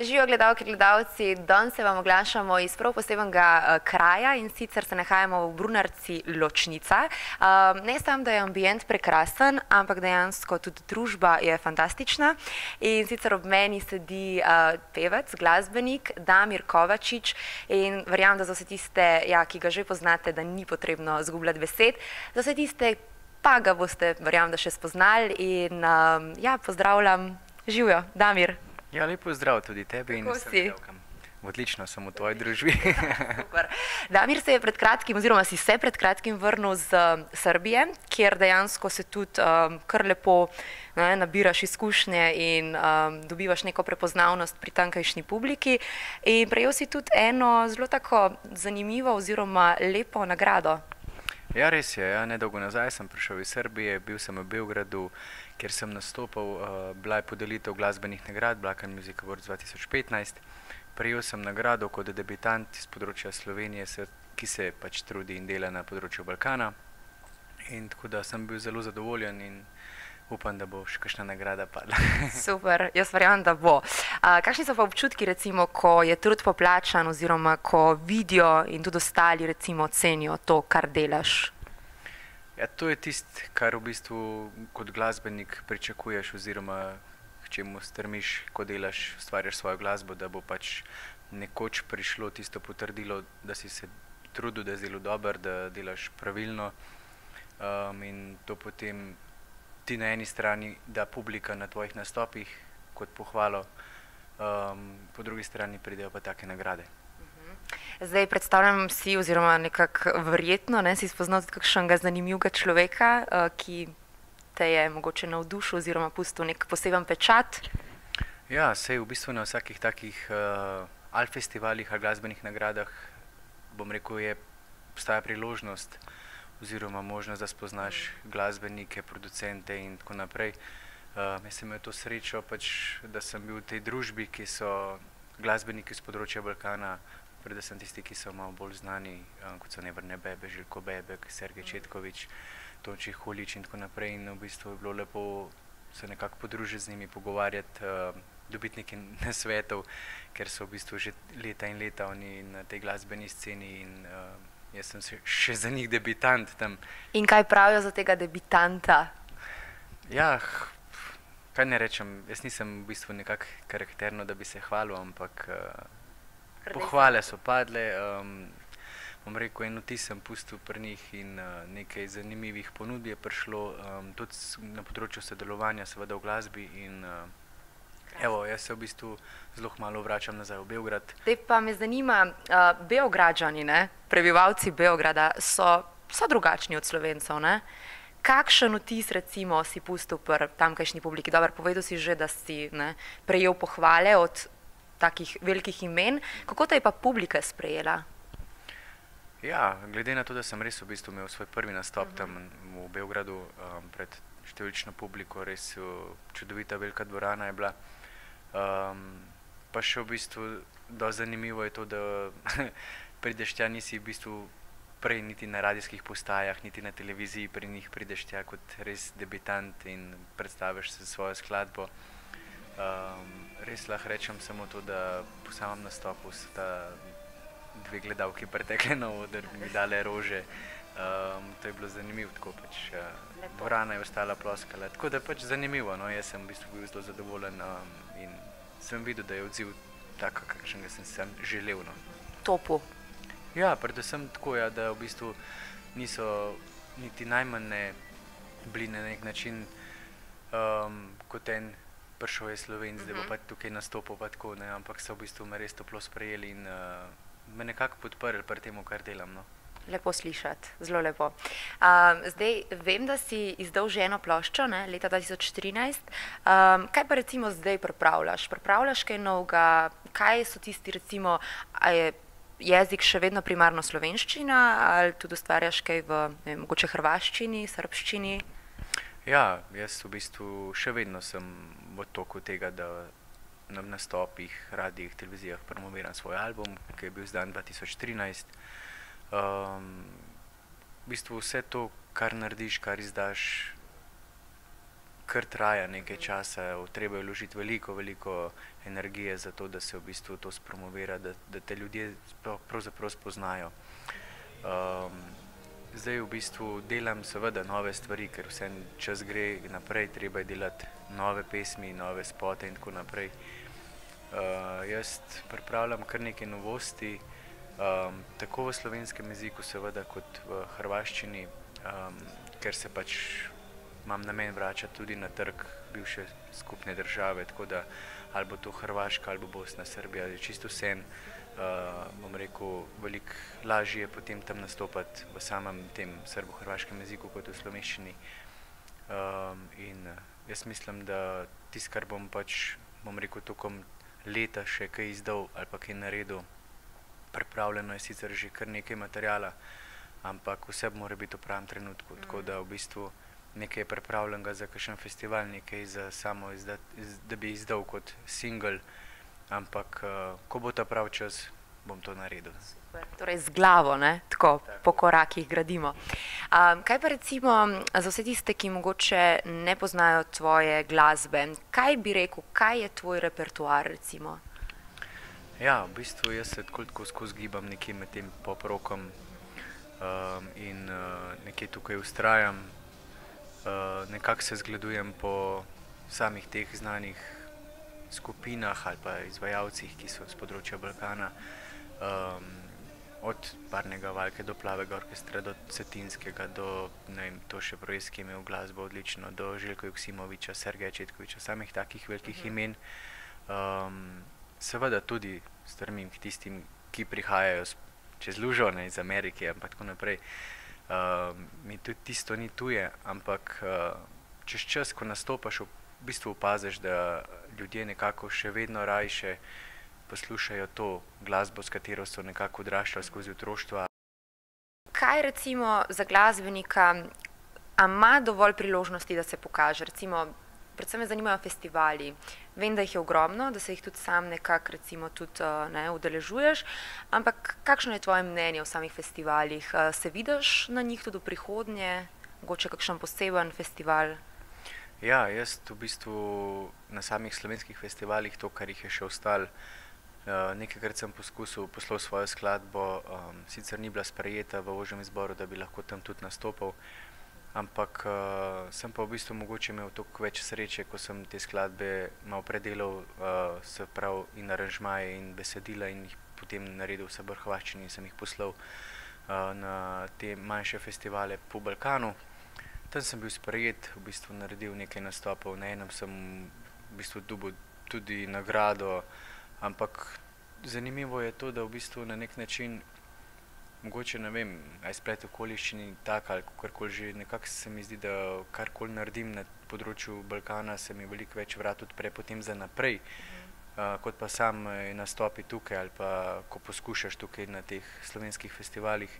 Živijo gledalke, gledalci, danes se vam oglašamo iz prav posebnega uh, kraja in sicer se nahajamo v Brunarci Ločnica. Uh, ne samo, da je ambient prekrasen, ampak dejansko tudi družba je fantastična. In sicer ob meni sedi uh, pevec, glasbenik Damir Kovačič in verjamem, da za vse tiste, ja, ki ga že poznate, da ni potrebno zgubljati besed, za vse tiste pa ga boste, verjamem, da še spoznali in ja, pozdravljam, živijo, Damir. Ja, lepo zdrav tudi tebi in Kako vsem si? gledalkam. Odlično sem v tvoji družbi. Super. Damir se je pred kratkim, oziroma si se pred kratkim vrnil z um, Srbije, kjer dejansko se tudi um, kar lepo ne, nabiraš izkušnje in um, dobivaš neko prepoznavnost pri tankajšnji publiki. In prejel si tudi eno zelo tako zanimivo oziroma lepo nagrado. ja, res je. Ja, nedolgo nazaj sem prišel iz Srbije, bil sem v Beogradu, kjer sem nastopal. Uh, bila je podelitev glasbenih nagrad, Black Music Awards 2015. Prejel sem nagrado kot debitant iz področja Slovenije, se, ki se pač trudi in dela na področju Balkana. In tako da sem bil zelo zadovoljen in upam, da bo še kakšna nagrada padla. Super, jaz verjamem, da bo. A, kakšni so pa občutki, recimo, ko je trud poplačan, oziroma ko vidijo in tudi ostali recimo, cenijo to, kar delaš? Ja, to je tisto, kar v bistvu kot glasbenik pričakuješ, oziroma k čemu strmiš, ko delaš, ustvarjaš svojo glasbo, da bo pač nekoč prišlo tisto potrdilo, da si se trudil, da je zelo dober, da delaš pravilno. Um, in to potem ti na eni strani da publika na tvojih nastopih kot pohvalo, um, po drugi strani pridejo pa take nagrade. Zdaj predstavljam si, oziroma nekako verjetno, ne, si spoznal kakšnega zanimivega človeka, uh, ki te je mogoče navdušil oziroma pustil nek poseben pečat. Ja, sej v bistvu na vsakih takih uh, ali festivalih ali glasbenih nagradah, bom rekel, je obstaja priložnost oziroma možnost, da spoznaš glasbenike, producente in tako naprej. Uh, jaz sem imel to srečo, pač, da sem bil v tej družbi, ki so glasbeniki z področja Balkana, predvsem tisti, ki so malo bolj znani, um, kot so Nevrne Bebe, Željko Bebek, Sergej Četkovič, Tonči Hulič in tako naprej. In v bistvu je bilo lepo se nekako podružiti z njimi, pogovarjati, uh, dobiti nekaj nasvetov, ker so v bistvu že leta in leta oni na tej glasbeni sceni in uh, jaz sem se še za njih debitant tam. In kaj pravijo za tega debitanta? Ja, kaj ne rečem, jaz nisem v bistvu nekako karakterno, da bi se hvalil, ampak uh, pohvale so padle. Um, bom rekel, en vtis sem pustil pri njih in uh, nekaj zanimivih ponudb je prišlo, um, tudi na področju sodelovanja, seveda v glasbi. In, uh, evo, jaz se v bistvu zelo malo vračam nazaj v Beograd. Te pa me zanima, uh, Beograđani, ne, prebivalci Beograda so, so drugačni od Slovencev. Ne? Kakšen vtis recimo si pustil pri tamkajšnji publiki? Dobar, povedal si že, da si ne, prejel pohvale od takih velikih imen. Kako te je pa publika sprejela? Ja, glede na to, da sem res v bistvu imel svoj prvi nastop uh -huh. tam v Beogradu um, pred številčno publiko, res uh, čudovita velika dvorana je bila. Um, pa še v bistvu zanimivo je to, da prideš tja, nisi v bistvu prej niti na radijskih postajah, niti na televiziji, pri njih prideš tja kot res debitant in predstaviš se svojo skladbo. Um, res lahko rečem samo to, da po samem nastopu sta dve gledalki pretekle na oder, mi dale rože. Um, to je bilo zanimivo, tako pač uh, Lepo. dvorana je ostala ploskala. Tako da pač zanimivo, no, jaz sem v bistvu bil zelo zadovoljen um, in sem videl, da je odziv tak, kakšnega sem si želel. No. Topu. Ja, predvsem tako, ja, da v bistvu niso niti najmanj bili na nek način um, kot en prišel je Slovenc, uh -huh. da bo pa tukaj nastopil, pa tako, ne, ampak so v bistvu me res toplo sprejeli in uh, me nekako podprli pri tem, kar delam. No. Lepo slišati, zelo lepo. Um, zdaj vem, da si izdal že eno ploščo, ne, leta 2014. Um, kaj pa recimo zdaj pripravljaš? Pripravljaš kaj novega? Kaj so tisti, recimo, je jezik še vedno primarno slovenščina ali tudi ustvarjaš kaj v ne vem, mogoče hrvaščini, srbščini? Ja, jaz v bistvu še vedno sem v toku tega, da na nastopih, radijih, televizijah promoviram svoj album, ki je bil izdan 2013. Um, v bistvu vse to, kar narediš, kar izdaš, kar traja nekaj časa, treba je vložiti veliko, veliko energije za to, da se v bistvu to spromovira, da, da te ljudje pravzaprav spoznajo. Um, zdaj v bistvu delam seveda nove stvari, ker vse čas gre naprej, treba je delati nove pesmi, nove spote in tako naprej. Uh, jaz pripravljam kar nekaj novosti, um, tako v slovenskem jeziku, seveda, kot v hrvaščini, um, ker se pač imam namen vračati tudi na trg bivše skupne države, tako da ali bo to Hrvaška ali bo Bosna, Srbija, je čisto vse. Uh, bom rekel, veliko lažje je potem tam nastopati v samem tem srbo-hrvaškem jeziku kot v slovenščini. Um, in jaz mislim, da tisto, kar bom pač, bom rekel, tokom leta še kaj izdal ali pa kaj naredil, pripravljeno je sicer že kar nekaj materijala, ampak vse mora biti v pravem trenutku, mm. tako da v bistvu nekaj je pripravljenega za kakšen festival, nekaj za samo, izdat, iz, da bi izdal kot single, ampak uh, ko bo ta prav čas, bom to naredil. Super. Torej, z glavo, ne? tako Tako. po korakih gradimo. Um, kaj pa recimo za vse tiste, ki mogoče ne poznajo tvoje glasbe, kaj bi rekel, kaj je tvoj repertoar? Recimo? Ja, v bistvu jaz se tako skozi gibam nekje med tem poprokom um, in uh, nekje tukaj ustrajam. Eh, nekako se zgledujem po samih teh znanih skupinah ali pa izvajalcih, ki so z področja Balkana, um, od Barnega Valke do Plavega orkestra, do Cetinskega, do ne vem, to še projekt, ki je imel glasbo odlično, do Željko Joksimoviča, Sergeja Četkoviča, samih takih velikih mhm. imen. Um, seveda tudi strmim k tistim, ki prihajajo čez Lužone iz Amerike in tako naprej. Uh, mi tudi tisto ni tuje, ampak uh, čez čas, ko nastopaš, v bistvu opaziš, da ljudje nekako še vedno rajše poslušajo to glasbo, s katero so nekako odraščali skozi otroštvo. Kaj recimo za glasbenika, ima dovolj priložnosti, da se pokaže? Recimo, predvsem me zanimajo festivali. Vem, da jih je ogromno, da se jih tudi sam nekako recimo tudi eh, ne, udeležuješ, ampak kakšno je tvoje mnenje o samih festivalih? Eh, se vidiš na njih tudi v prihodnje, mogoče kakšen poseben festival? Ja, jaz v bistvu na samih slovenskih festivalih, to, kar jih je še ostalo, eh, nekajkrat sem poskusil poslati svojo skladbo, sicer ni bila sprejeta v ožjem izboru, da bi lahko tam tudi nastopil ampak uh, sem pa v bistvu mogoče imel toliko več sreče, ko sem te skladbe malo predelal, uh, se pravi in aranžmaje in besedila in jih potem naredil vse brhvaščini in sem jih poslal uh, na te manjše festivale po Balkanu. Tam sem bil sprejet, v bistvu naredil nekaj nastopov, na enem sem v bistvu dobil tudi nagrado, ampak zanimivo je to, da v bistvu na nek način mogoče ne vem, aj splet okoliščini tak ali karkoli že, nekako se mi zdi, da karkoli naredim na področju Balkana, se mi veliko več vrat odpre potem za naprej, uh, kot pa sam eh, nastopi tukaj ali pa ko poskušaš tukaj na teh slovenskih festivalih.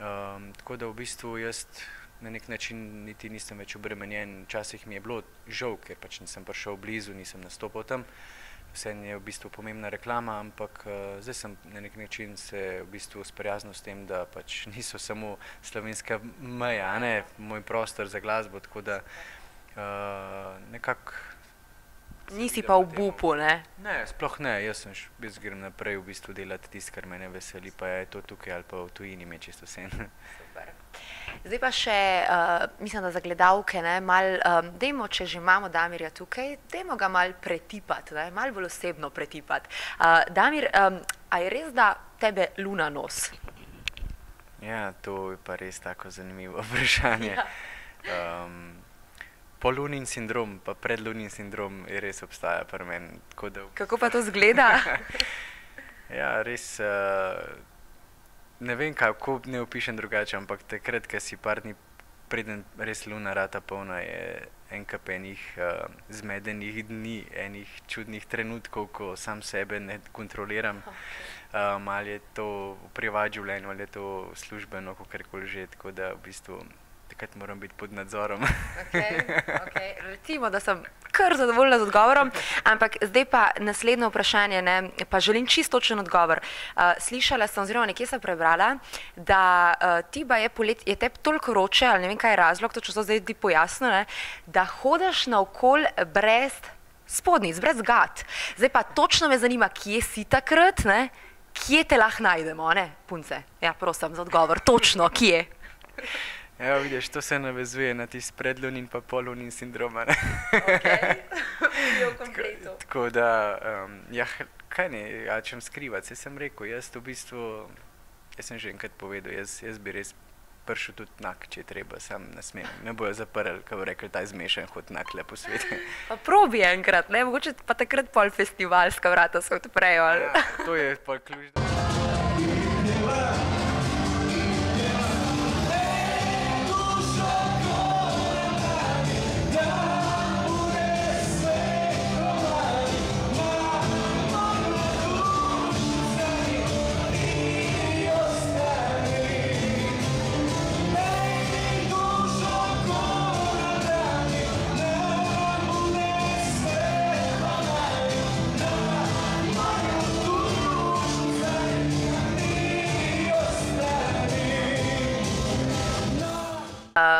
Um, tako da v bistvu jaz na nek način niti nisem več obremenjen, včasih mi je bilo žal, ker pač nisem prišel blizu, nisem nastopil tam. Vse je v bistvu pomembna reklama, ampak uh, zdaj sem na nek način se v bistvu sprijaznil s tem, da pač niso samo slovenska meja, ne moj prostor za glasbo, tako da uh, nekako. Nisi pa v bupu, ne? Ne, sploh ne, jaz sem jaz grem naprej v bistvu delati tisto, kar me ne veseli, pa je to tukaj ali pa v tujini, me čisto vse. Super. Zdaj pa še, uh, mislim, da za gledalke, um, dajmo, če že imamo Damirja tukaj, dajmo ga mal pretipati, ne? mal bolj osebno pretipati. Uh, Damir, um, a je res, da tebe luna nos? Ja, to je pa res tako zanimivo vprašanje. Ja. Um, Polunin sindrom, pa predlunin sindrom je res obstaja pri meni. Kako pa to zgleda? ja, res. Uh, ne vem, kako ne opišem drugače, ampak takrat, ko si par dni preden res luna rata polna, je enkap enih uh, zmedenih dni, enih čudnih trenutkov, ko sam sebe ne kontroliram. Um, ali je to v privat življenju, ali je to službeno, kako koli že. Tako da v bistvu takrat moram biti pod nadzorom. okay, okay. Recimo, da sem kar zadovoljna z odgovorom. Ampak zdaj pa naslednje vprašanje, ne, pa želim čistočen odgovor. Uh, slišala sem, oziroma nekje sem prebrala, da uh, ti pa je polet, je tebi toliko roče, ali ne vem kaj je razlog, to če so zdaj ti pojasnile, da hodiš naokol brez spodnjic, brez gat. Zdaj pa točno me zanima, kje si takrat, ne? kje te lahko najdemo, ne, punce? Ja, prosim za odgovor, točno, kje. Ja, vidiš, to se navezuje na tisti predlunin in polunin sindrom. Okay. tako, tako da, um, ja, kaj ne, ja, če sem skrivati, sem rekel, jaz v bistvu, jaz sem že enkrat povedal, jaz, jaz bi res prišel tudi nak, če je treba, sam ne smem. Me bojo zaprli, ko bo rekel, ta izmešan hod nak lepo svet. Pa probi enkrat, ne, mogoče pa takrat pol festivalska vrata se odprejo. Ja, to je pol ključ.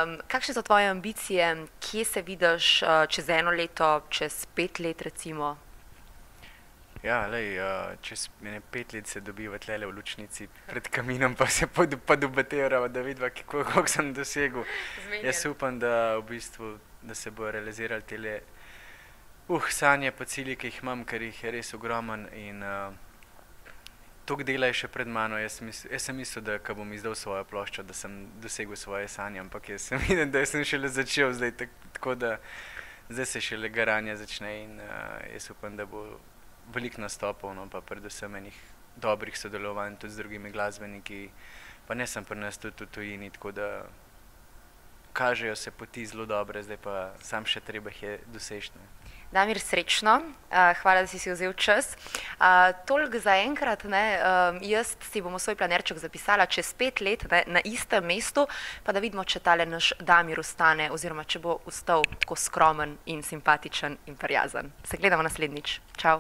Um, kakšne so tvoje ambicije, kje se vidiš uh, čez eno leto, čez pet let? Recimo? Ja, lej, uh, čez ene pet let se dobiva tle v lučnici pred kaminom, pa se pa debatiramo, da vidimo, kako sem dosegel. Zmenjen. Jaz upam, da, v bistvu, da se bo realizirali te uh, sanje, pa cilje, ki jih imam, ker jih je res ogromen. In, uh, toliko dela je še pred mano. Jaz, misl, jaz sem mislil, da ko bom izdal svojo ploščo, da sem dosegel svoje sanje, ampak jaz sem videl, da sem šele začel zdaj, tak, tako da zdaj se šele garanje začne in uh, jaz upam, da bo veliko nastopov, no, pa predvsem enih dobrih sodelovanj tudi z drugimi glasbeniki, pa ne sem pri nas tudi v tujini, tako da kažejo se poti zelo dobre, zdaj pa sam še treba jih je doseči. Damir, srečno, uh, hvala, da si si vzel čas. Uh, Toliko za enkrat, ne, um, jaz si bom svoj planerček zapisala čez pet let ne, na istem mestu, pa da vidimo, če tale naš Damir ustane, oziroma če bo ustal tako skromen in simpatičen in prijazen. Se gledamo naslednjič. Čau.